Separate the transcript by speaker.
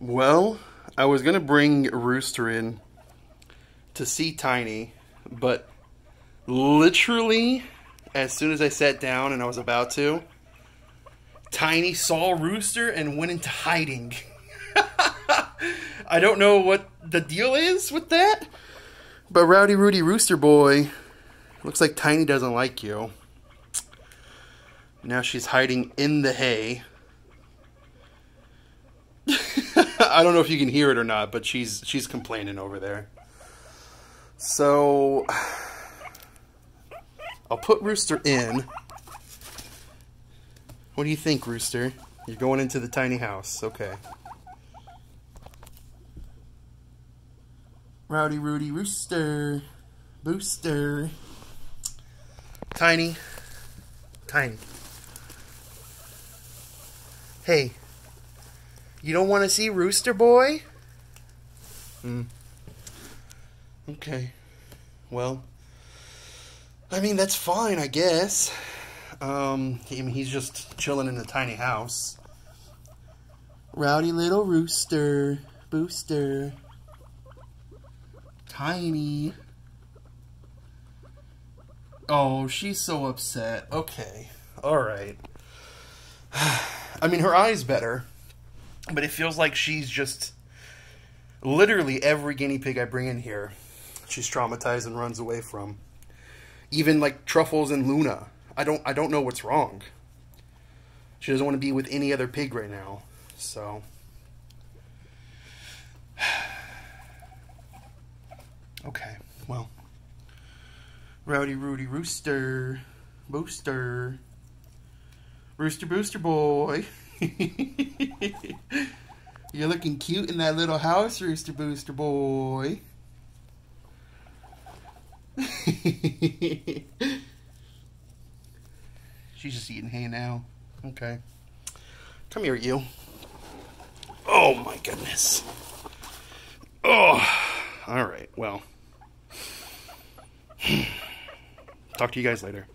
Speaker 1: Well, I was gonna bring Rooster in to see Tiny, but literally, as soon as I sat down and I was about to, Tiny saw Rooster and went into hiding. I don't know what the deal is with that, but Rowdy Rudy Rooster Boy, looks like Tiny doesn't like you. Now she's hiding in the hay. I don't know if you can hear it or not, but she's she's complaining over there. So I'll put Rooster in. What do you think, Rooster? You're going into the tiny house. Okay. Rowdy Rudy Rooster. Booster. Tiny. Tiny. Hey, you don't want to see Rooster Boy? Hmm. Okay. Well, I mean, that's fine, I guess. Um, I mean, he's just chilling in a tiny house. Rowdy little rooster. Booster. Tiny. Oh, she's so upset. Okay. Alright. I mean, her eye's better but it feels like she's just literally every guinea pig I bring in here, she's traumatized and runs away from. Even like Truffles and Luna. I don't I don't know what's wrong. She doesn't want to be with any other pig right now. So Okay, well. Rowdy Rudy Rooster. Booster. Rooster Booster Boy. You're looking cute in that little house, Rooster Booster boy. She's just eating hay now. Okay. Come here, you. Oh my goodness. Oh. All right. Well. Talk to you guys later.